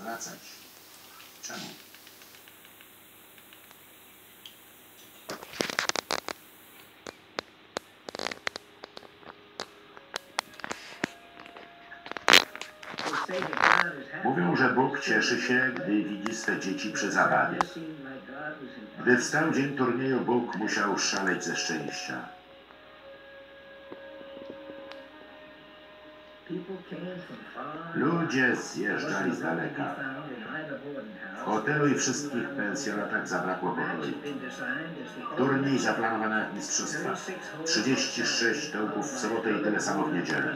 wracać. Czemu? Mówią, że Bóg cieszy się, gdy widzi swe dzieci przy zabawie. Gdy wstał dzień turnieju, Bóg musiał szaleć ze szczęścia. Ludzie zjeżdżali z daleka. W hotelu i wszystkich pensjonatach zabrakło pokoju. Turniej zaplanowano jak mistrzostwa. 36 dołków w sobotę i tyle samo w niedzielę.